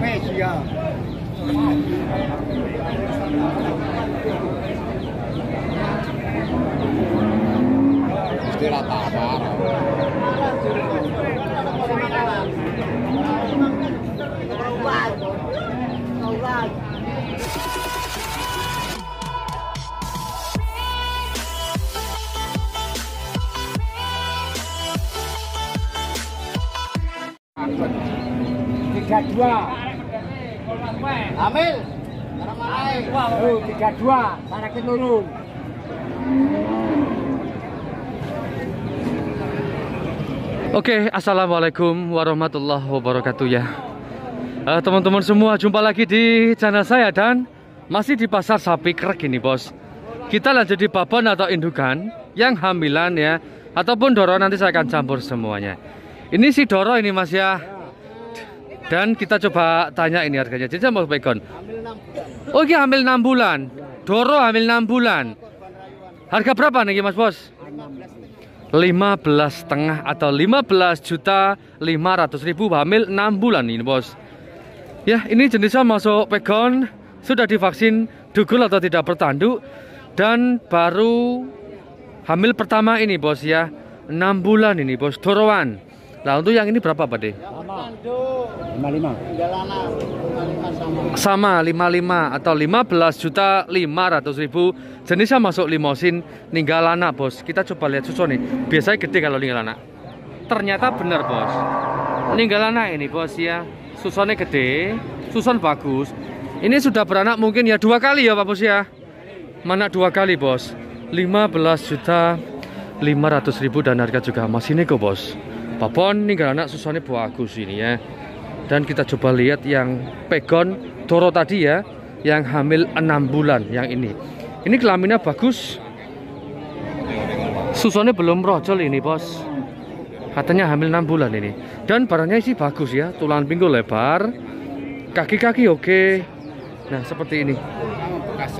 咩事啊？对了，打他了。32. Amil. Oh, 32. Oke, okay, assalamualaikum warahmatullahi wabarakatuh ya. Eh, teman-teman uh, semua, jumpa lagi di channel saya dan masih di pasar sapi krek ini bos. Kita lanjut di babon atau indukan yang hamilan ya, ataupun doro nanti saya akan campur semuanya. Ini si doro ini mas ya, dan kita coba tanya ini harganya. Jadi mau pegon. Oh ini hamil 6 bulan. Doro hamil 6 bulan. Harga berapa nih mas bos? 15 setengah atau 15 juta 500 ribu hamil 6 bulan ini bos ya ini jenisnya masuk pegon sudah divaksin dugul atau tidak bertanduk dan baru hamil pertama ini bos ya 6 bulan ini bos doroan nah untuk yang ini berapa pak deh Lima lima. sama 55 atau 15 juta 500 ribu. Jenisnya masuk limosin ninggal anak bos. Kita coba lihat susun nih. Biasanya gede kalau ninggal anak. Ternyata benar bos. Ninggal anak ini bos ya. Susunnya gede susun bagus. Ini sudah beranak mungkin ya dua kali ya pak bos ya. Mana dua kali bos. 15 juta 500 ribu dan harga juga masih nego bos babon ninggal anak susunnya bagus ini ya. Dan kita coba lihat yang pegon Toro tadi ya yang hamil 6 bulan yang ini. Ini kelaminnya bagus. Susunnya belum rojol ini bos. Katanya hamil 6 bulan ini. Dan barangnya sih bagus ya tulang pinggul lebar kaki-kaki oke. Nah seperti ini. Bekas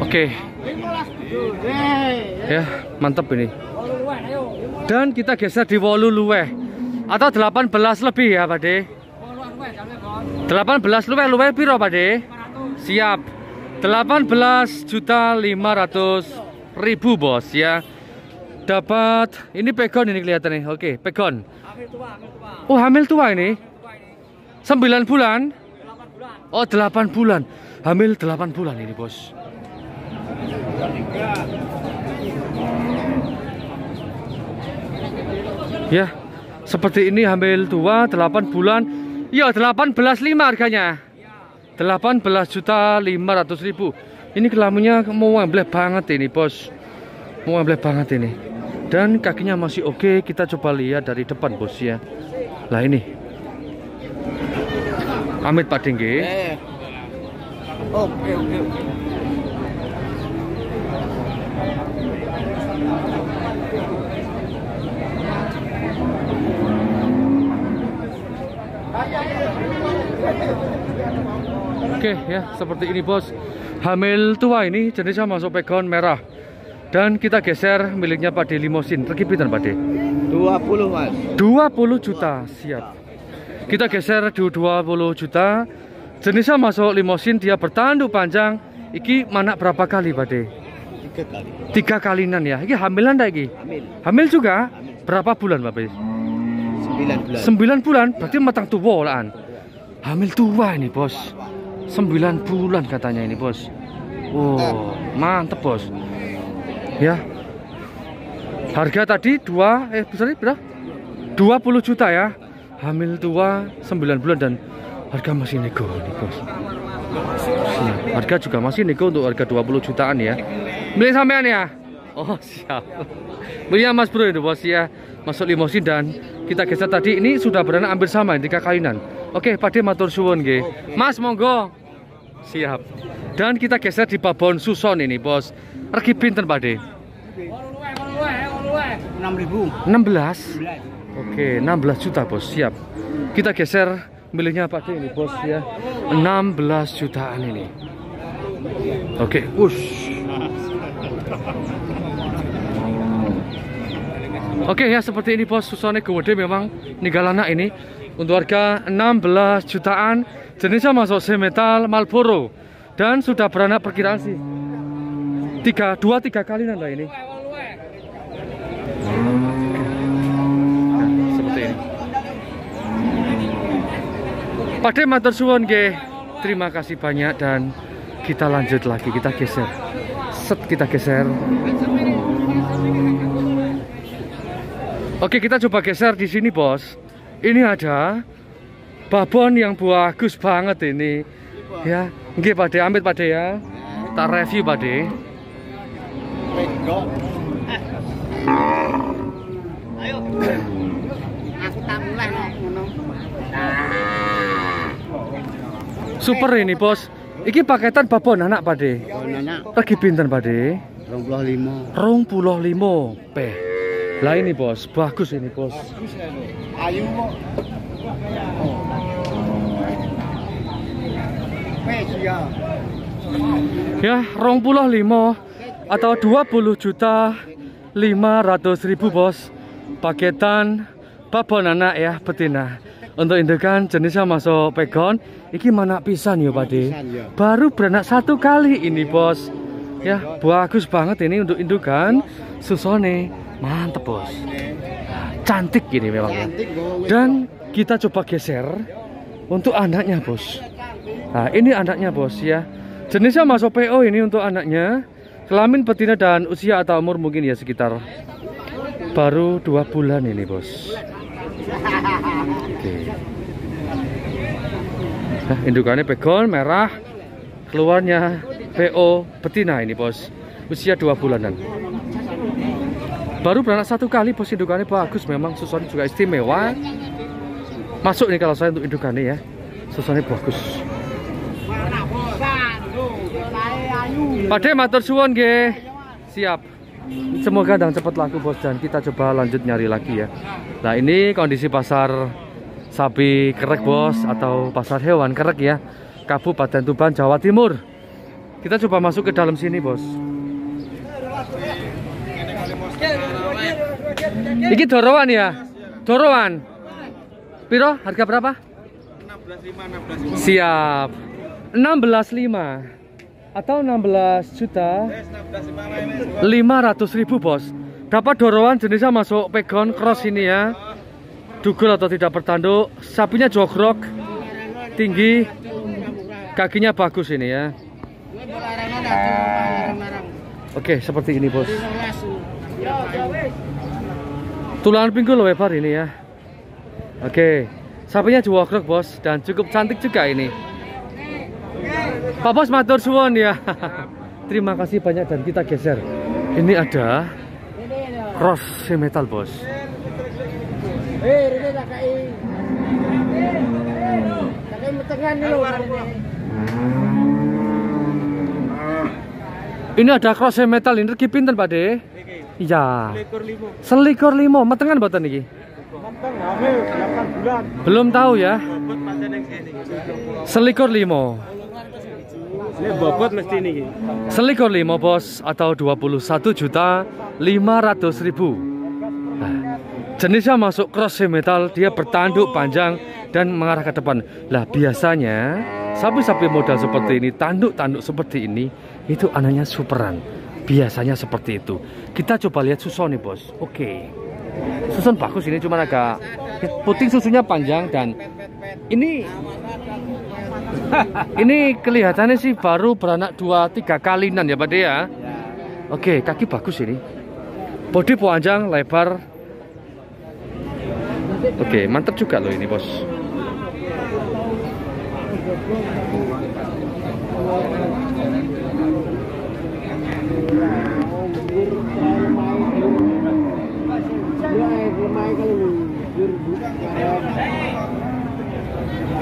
oke. Ya mantap ini. Dan kita geser di wolu luweh atau 18 lebih ya Pak De? 18 luweh luweh piro Pak De? Siap. 18 juta 500 ribu bos ya dapat ini pegon ini kelihatan nih oke pegon oh hamil tua ini 9 bulan oh 8 bulan hamil 8 bulan ini bos Ya, seperti ini hamil tua 8 bulan. Ya, 18,5 harganya. 18 juta 500 ribu. Ini kelaminnya mau ambil banget ini, Bos. Mau ambil banget ini. Dan kakinya masih oke. Kita coba lihat dari depan, Bos ya. Lah ini. Amit Pak Dengge. Eh, Oke oke oke. Oke ya, seperti ini bos. Hamil tua ini jenisnya masuk pegon merah. Dan kita geser miliknya Pak De Limosin. Terkipitan Pak De. 20 mas. 20 juta, siap. Kita geser di 20 juta. Jenisnya masuk limosin, dia bertanduk panjang. Iki mana berapa kali Pak De? Tiga kali. Tiga kalinan ya. Iki hamilan dah iki? Hamil. Hamil juga? Berapa bulan Pak De? 9 bulan. Sembilan bulan, berarti matang tua olahan. Hamil tua ini bos. Sembilan bulan katanya ini bos. Wow, mantep bos. Ya. Harga tadi dua, eh besar berapa? 20 juta ya. Hamil tua 9 bulan dan harga masih nego nih bos. Siap. Harga juga masih nego untuk harga 20 jutaan ya. Beli sampean ya? Oh siap. Belinya Mas Bro itu bos ya. Masuk limosin dan kita geser tadi ini sudah beranak hampir sama tiga kalinan. Oke, Pak De matur suwun nggih. Mas monggo. Siap. Dan kita geser di babon suson ini, Bos. Regi pinten, Pak De? 6000. 16. Oke, 16 juta, Bos. Siap. Kita geser milihnya Pak De ini, Bos ya. 16 jutaan ini. Oke, wush. Oke ya seperti ini bos susone gede memang ninggalana ini untuk harga 16 jutaan jenisnya masuk semetal Marlboro dan sudah beranak perkiraan sih tiga dua tiga kali nanda ini. Nah, seperti ini. Pak matur nggih. Terima kasih banyak dan kita lanjut lagi. Kita geser. Set kita geser. Oke kita coba geser di sini bos. Ini ada babon yang bagus banget ini. Ya nggih Pak De amit Pak De ya. Tak review Pak De Ayo. Aku tak mulai no ngono. super ini bos iki paketan babon anak Pak De Nanya lagi pinten Pak De 25. rong puluh limo peh lah ini bos bagus ini bos Ayu kok. Wes ya. ya rong puluh limo atau 20 juta 500 ribu bos. Paketan babon anak ya betina. Untuk indukan jenisnya masuk pegon iki mana pisan ya Pak De Pisan, ya. baru beranak satu kali ini bos. Ya bagus banget ini untuk indukan susone. Mantep bos. Cantik ini memang ya. Dan kita coba geser untuk anaknya bos. Nah ini anaknya bos ya. Jenisnya masuk PO ini untuk anaknya kelamin betina dan usia atau umur mungkin ya sekitar baru dua bulan ini bos. Oke. Nah indukannya pegon merah. Keluarnya PO betina ini bos. Usia dua bulanan. Baru beranak satu kali bos indukannya bagus. Memang susuannya juga istimewa. Masuk nih kalau saya untuk indukannya ya. Susuannya bagus Pak De matur suwun nggih. Siap. Semoga dan cepat laku bos dan kita coba lanjut nyari lagi ya. Nah ini kondisi pasar sapi kerek bos atau pasar hewan kerek ya. Kabupaten Tuban Jawa Timur. Kita coba masuk ke dalam sini bos. Iki dorowan ya? Dorowan. Piro? Harga berapa? 16.5 Siap. 16.5 atau 16 juta. 500 ribu bos. Dapat dorongan jenisnya masuk pegon cross ini ya. Dugul atau tidak bertanduk. Sapinya jogrok. Tinggi. Kakinya bagus ini ya. Oke seperti ini bos. Tulangan pinggul lebar ini ya. Oke. Sapinya jogrok bos. Dan cukup cantik juga ini Pak Bos matur suwun ya. Terima kasih banyak dan kita geser. Ini ada cross metal bos. Eh, ini. Ini ada cross metal ini regi pinten Pak De? Iya. Selikur limo. Metengan mboten iki? Mateng hamil 8 bulan. Belum tahu ya. Selikur limo. Ini bobot. Selikur limo bos atau 21 juta 500 ribu. Nah, jenisnya masuk cross metal, dia bertanduk panjang dan mengarah ke depan. Lah biasanya sapi-sapi modal seperti ini, tanduk-tanduk seperti ini, itu anaknya superan. Biasanya seperti itu. Kita coba lihat susun nih bos. Oke. Susun bagus ini cuma agak puting susunya panjang dan ini Ini kelihatannya sih baru beranak dua tiga kalinan ya Pak De ya. Oke, kaki bagus ini. Bodi panjang, lebar. Oke, mantap juga loh ini, Bos.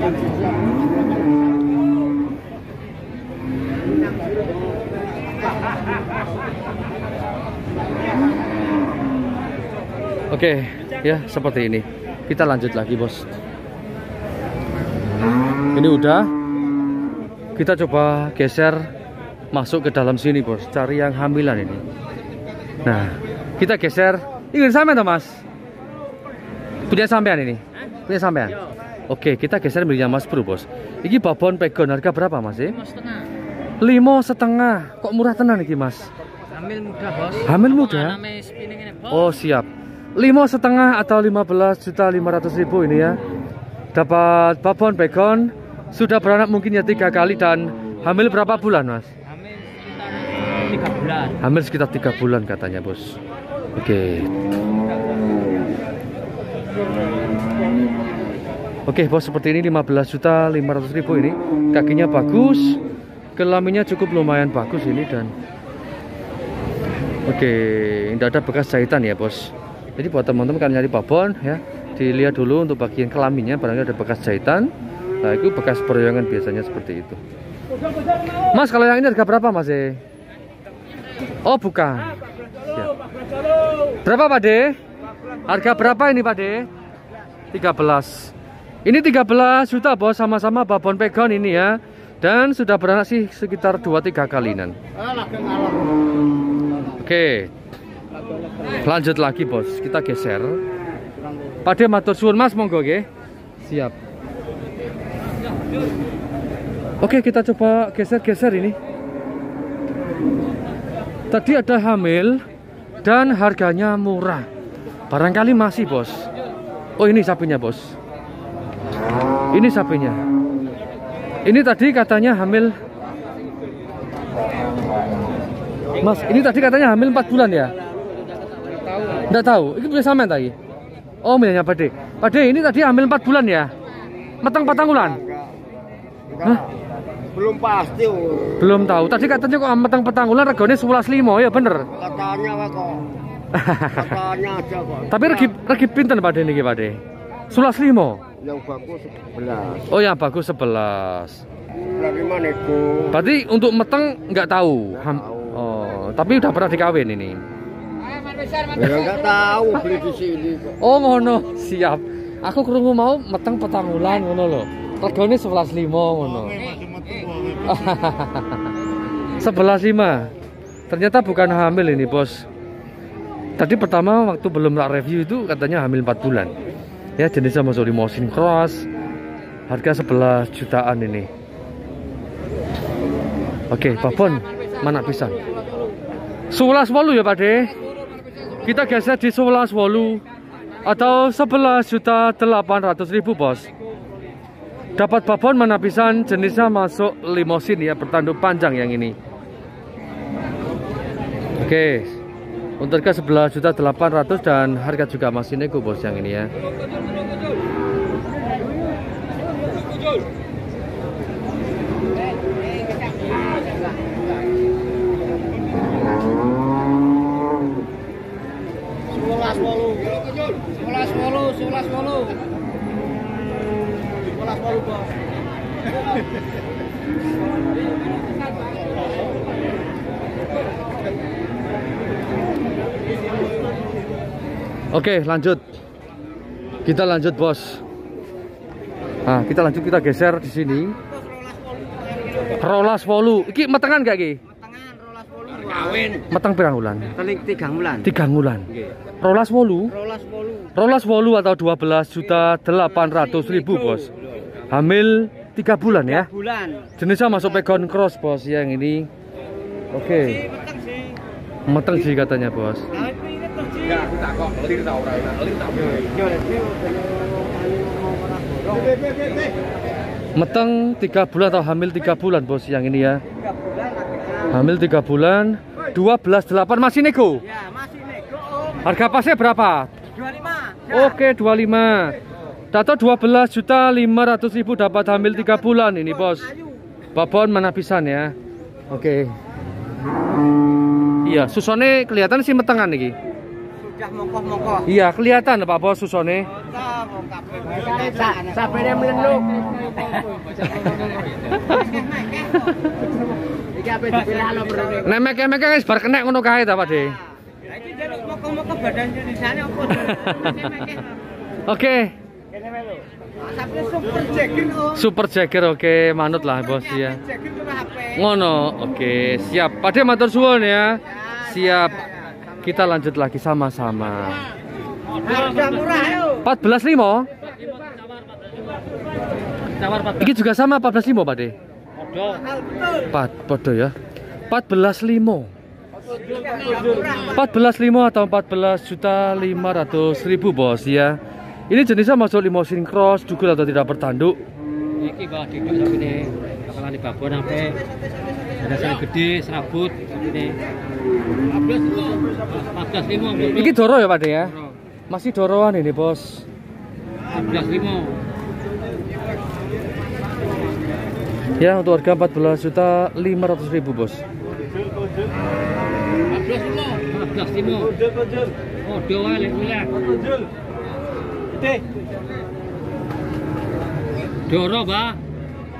Thank you. Oke, ya seperti ini. Kita lanjut lagi, Bos. Ini udah. Kita coba geser masuk ke dalam sini, Bos. Cari yang hamilan ini. Nah, kita geser. Ini sampean toh, Mas? Punya sampean ini? Punya sampean? Oke, kita geser miliknya Mas Bro, Bos. Ini babon pegon harga berapa, Mas? Eh? Lima setengah. Kok murah tenan iki, Mas? Hamil muda bos. Hamil muda? Ini. Oh siap. Lima setengah atau 15 juta 500 ribu ini ya. Dapat babon pegon. Sudah beranak mungkin ya tiga kali dan hamil berapa bulan mas? Hamil sekitar tiga bulan. Hamil sekitar tiga bulan katanya bos. Oke. Oke bos seperti ini 15 juta 500 ribu ini kakinya bagus kelaminnya cukup lumayan bagus ini dan Oke tidak ada bekas jahitan ya bos jadi buat teman-teman kan nyari babon ya dilihat dulu untuk bagian kelaminnya barangkali ada bekas jahitan nah itu bekas peroyangan biasanya seperti itu Mas kalau yang ini harga berapa mas eh? Oh bukan Siap. Berapa Pak De? Harga berapa ini Pak De? 13 Ini 13 juta bos sama-sama babon pegon ini ya Dan sudah beranak sih sekitar 2-3 kalinan Oke Lanjut lagi bos Kita geser Pak De matur suwun mas monggo ge Siap Oke kita coba geser-geser ini Tadi ada hamil dan harganya murah. Barangkali masih, Bos. Oh, ini sapinya, Bos. Ini sapinya. Ini tadi katanya hamil Mas, ini tadi katanya hamil 4 bulan ya? Enggak tahu. Ini punya sampean tadi. Oh, miliknya Pade. Pade, ini tadi hamil 4 bulan ya? Meteng patang bulan? Hah? belum pasti. Belum tahu. Tadi katanya kok meteng petang bulan regane 11.5 ya bener. katanya Pak, kok katanya aja kok Tapi regi regi pinten Pak De niki Pak De? 11.5. yang bagus 11 Oh yang bagus 11. dari mana itu Berarti untuk meteng nggak tahu. Nggak tahu. Oh, tapi udah pernah dikawin ini. Ya nggak tahu beli di sini kok Oh ngono, siap. Aku krungu mau meteng petang bulan ngono lho. Regane 11.5 ngono. 11.5. Ternyata bukan hamil ini, Bos. Tadi pertama waktu belum tak review itu katanya hamil 4 bulan. Ya jenisnya masuk limousine cross. Harga 11 jutaan ini. Oke, babon mana pisang? 11 wolu ya, Pak De? Kita geser di 11 wolu atau 11 juta 800 ribu, Bos. Dapat babon mana pisan jenisnya masuk limosin ya bertanduk panjang yang ini. Oke. Untuk harga 11 juta 800 dan harga juga masih nego bos yang ini ya. sebelas walu sebelas walu walu bos Oke, lanjut. Kita lanjut, Bos. Nah, kita lanjut kita geser di sini. Rolas wolu. Iki metengan gak iki? Kawin Meteng pirang bulan? teling tiga bulan Tiga bulan. Rolas wolu. rolas walu Rolas wolu atau 12 juta 800 ribu, Bos. Hamil tiga bulan ya. bulan Jenisnya masuk pegon cross, Bos. Yang ini. Oke. meteng sih Meteng sih katanya, Bos. Meteng tiga bulan atau hamil tiga bulan, Bos. Yang ini ya. Hamil tiga bulan. 12 8 masih nego. ya masih nego om. Harga pasnya berapa? 25 Oke 25 Dato 12 juta 500 ribu dapat hamil 3 bulan ini bos Babon mana pisan ya? Oke. Iya susone kelihatan sih metengan nih mongkoh-mongkoh Iya kelihatan Pak bos susone mlenuk. Iki ape. Nek mek-mek wis bar kenek ngono kae ta, Pak De. Iki jaluk moko-moko badan Indonesia opo? Oke, super jagger super jagger oke, manut lah bos ya. Ngono, oke, siap. Pak De matur suwun ya. Siap. Kita lanjut lagi sama-sama. Harga murah ayo. 14.5. Iki juga sama 14.5 Pak De. Empat, podo ya. 14.5. 14.5 atau 14 juta 500 ribu bos ya. Ini jenisnya masuk limousine cross, dugul atau tidak bertanduk. Iki bawa duduk ini bakalan babon sampai ada saya gede serabut ini 14 limo 14 limo Ini doro ya Pak ya. Masih doroan ini bos. 14 limo Ya untuk harga 14 juta 500 ribu bos. 14 limo 14 limo oh dua lek wilayah Doro, Mbak.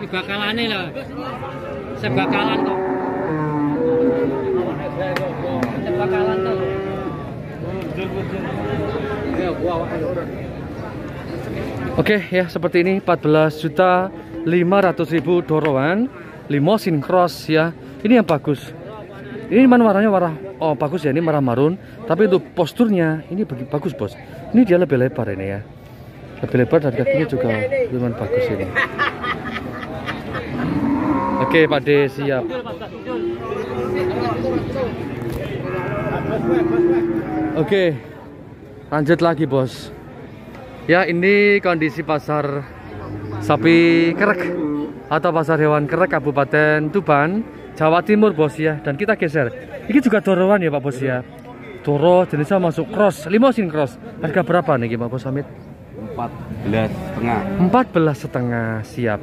Ini bakalane lah. Sebakalan kok. Sebakalan tuh. Oke ya seperti ini 14 juta 500 ribu doroan limousine cross ya. Ini yang bagus. Ini mana warnanya warna oh bagus ya ini warna marun. Tapi untuk posturnya ini bagus bos. Ini dia lebih lebar ini ya. Lebih lebar dan kakinya juga lumayan bagus ini. Oke Pak De siap. Oke lanjut lagi bos. Ya ini kondisi pasar sapi kerek atau pasar hewan kerek Kabupaten Tuban, Jawa Timur bos ya. Dan kita geser. Ini juga doroan ya Pak bos ya. Doro jenisnya masuk cross, limousine cross. Harga berapa nih Pak Bos Hamid? 14 setengah. 14 setengah siap.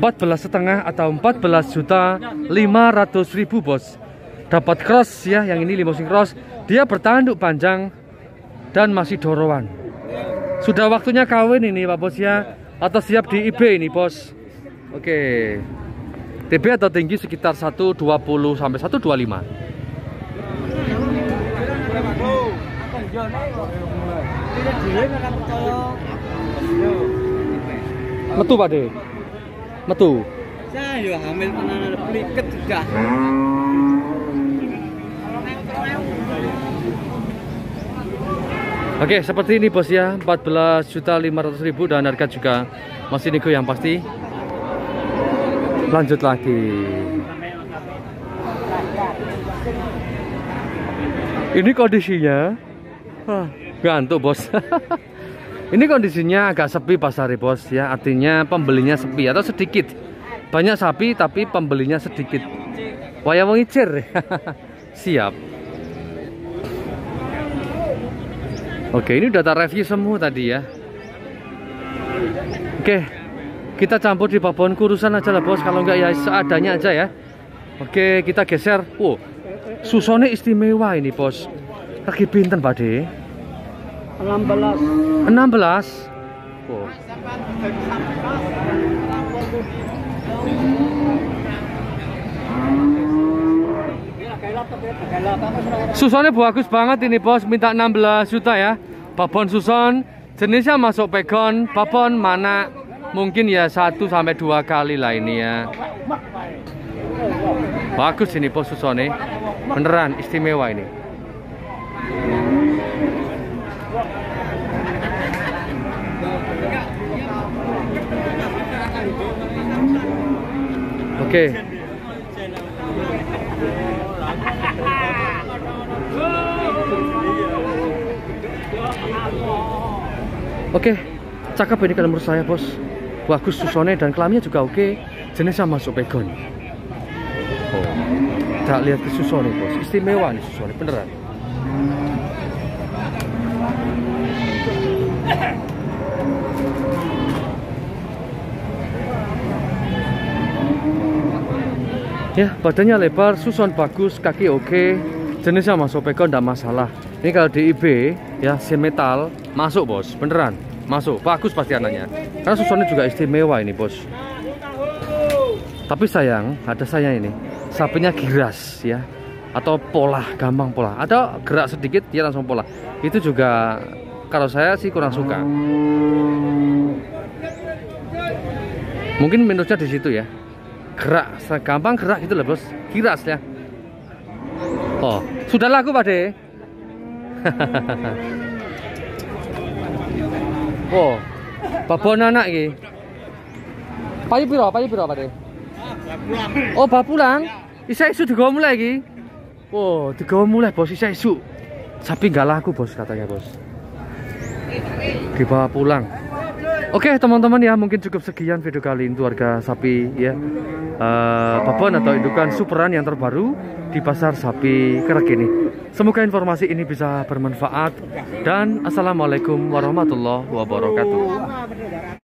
14 setengah atau 14 juta 500 ribu bos. Dapat cross ya yang ini limousine cross. Dia bertanduk panjang dan masih doroan. Sudah waktunya kawin ini pak bos ya. Atau siap di IB ini bos. Oke. TB atau tinggi sekitar 120 sampai 125 metu pak De metu Saya yo hamil tenan pliket sudah. Oke, seperti ini bos ya, 14 juta 500 ribu dan harga juga masih nego yang pasti. Lanjut lagi. Ini kondisinya, ngantuk bos. ini kondisinya agak sepi pasar bos ya, artinya pembelinya sepi atau sedikit. Banyak sapi tapi pembelinya sedikit. Waya mengicir. Siap. Oke, ini udah tak review semua tadi ya. Oke, kita campur di babon kurusan aja lah bos. Kalau enggak ya seadanya aja ya. Oke, kita geser. Wow, susone istimewa ini bos. Lagi pinten Pak? 16. 16. Wow. Susonnya bagus banget ini bos, minta 16 juta ya. Babon suson, jenisnya masuk pegon, babon mana mungkin ya 1 sampai dua kali lah ini ya. Bagus ini bos susone, beneran istimewa ini. Oke. Oke, cakep ini kalau menurut saya bos. Bagus susone dan kelaminnya juga oke. Jenisnya masuk pegon. Oh, tak lihat ke susone bos. Istimewa nih susone beneran. Ya, badannya lebar, susun bagus, kaki oke, jenisnya masuk pegon tidak masalah. Ini kalau di IB ya si metal masuk bos, beneran. masuk. Bagus pasti anaknya. Karena susunya juga istimewa ini bos. Tapi sayang ada sayang ini. Sapinya giras ya. Atau pola gampang pola. Ada gerak sedikit dia langsung pola. Itu juga kalau saya sih kurang suka. Mungkin minusnya di situ ya gerak gampang gerak gitu loh bos. Giras ya. Oh sudah laku pak de. Oh babon anak iki. Payu piro? Payu piro pak de? Oh bab pulang? Isa isu digawa mulai iki? Oh digawa mulai bos. Isa isu sapi nggak laku bos katanya bos. Dibawa pulang Oke teman-teman ya mungkin cukup sekian video kali ini keluarga sapi ya uh, babon atau indukan superan yang terbaru di pasar sapi kerek ini. Semoga informasi ini bisa bermanfaat dan assalamualaikum warahmatullahi wabarakatuh.